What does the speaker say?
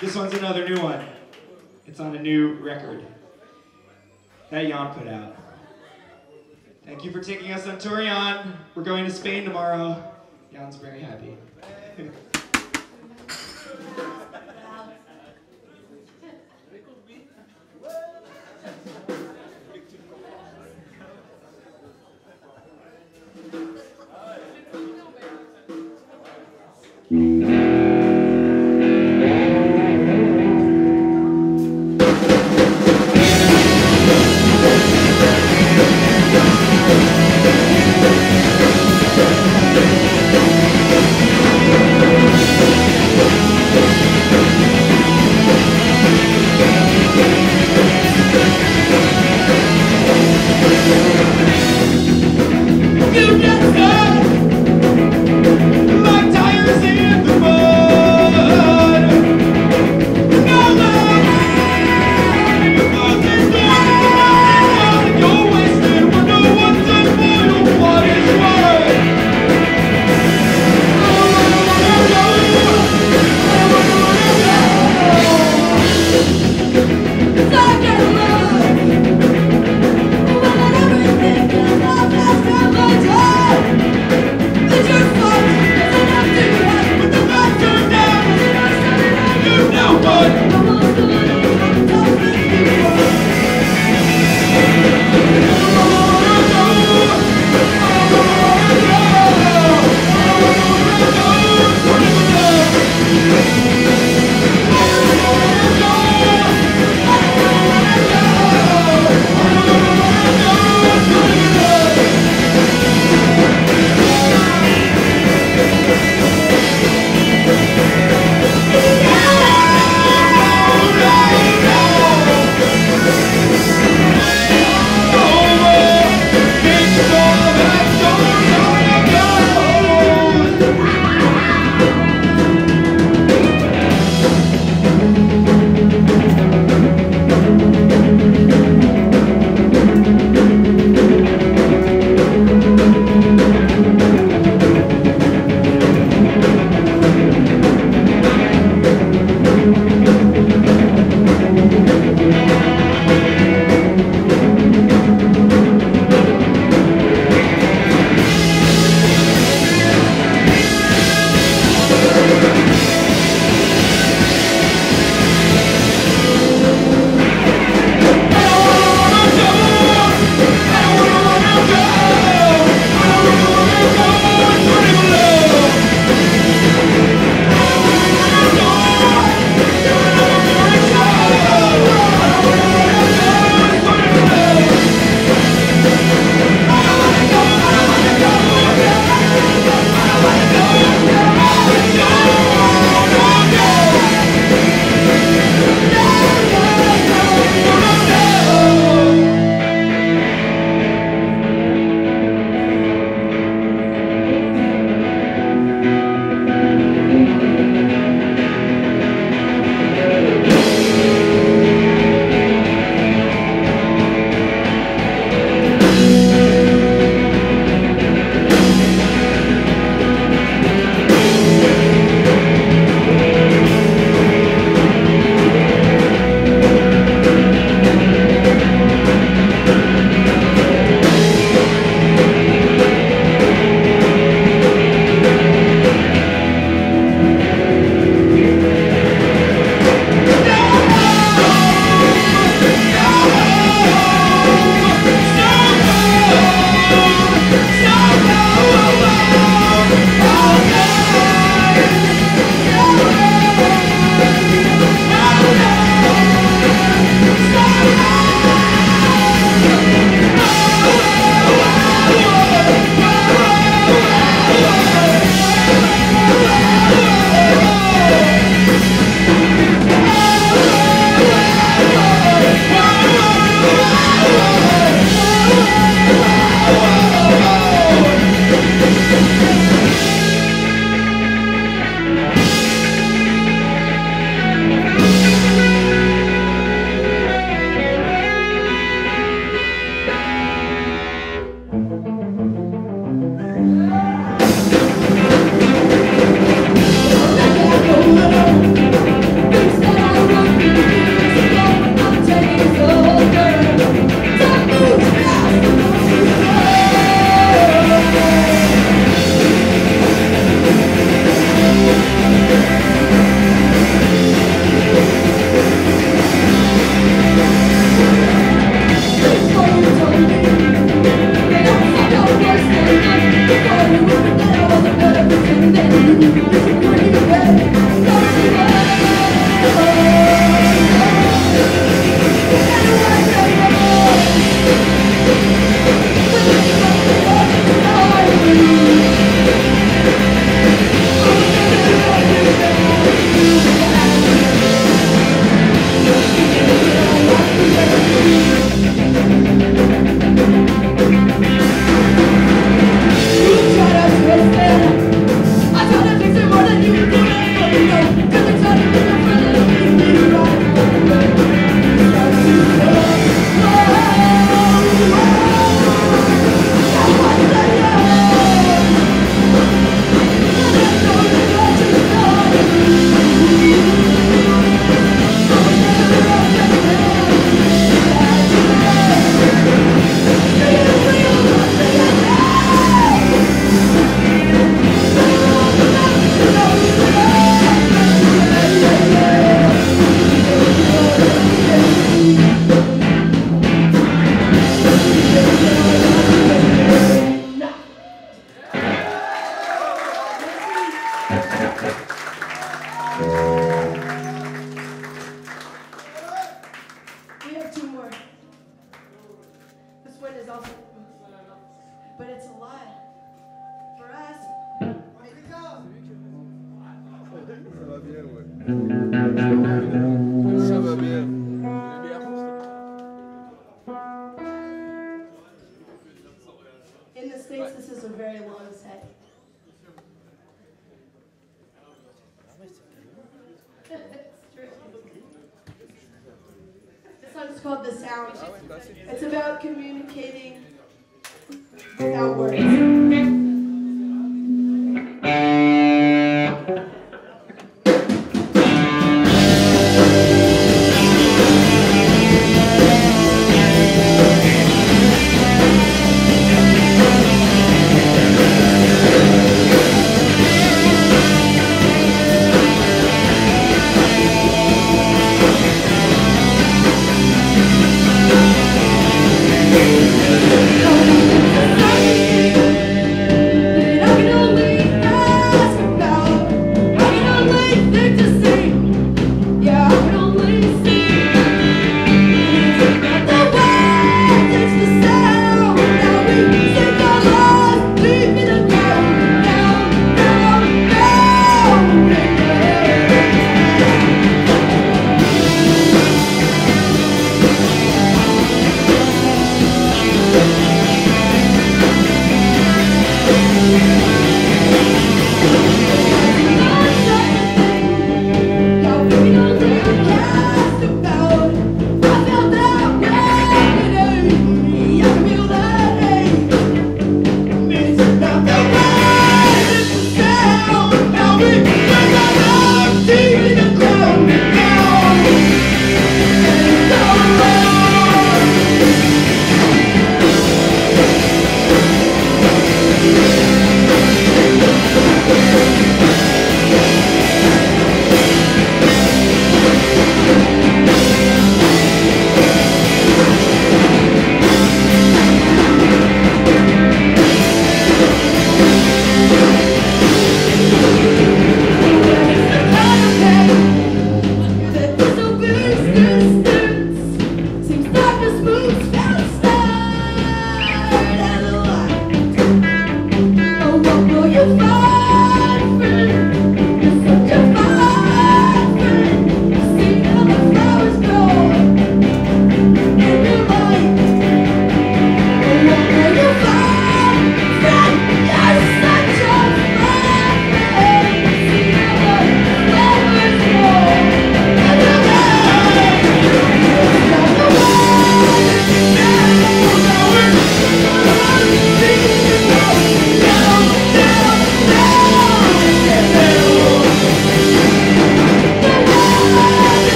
This one's another new one. It's on a new record that Jan put out. Thank you for taking us on tour, Jan. We're going to Spain tomorrow. Jan's very happy.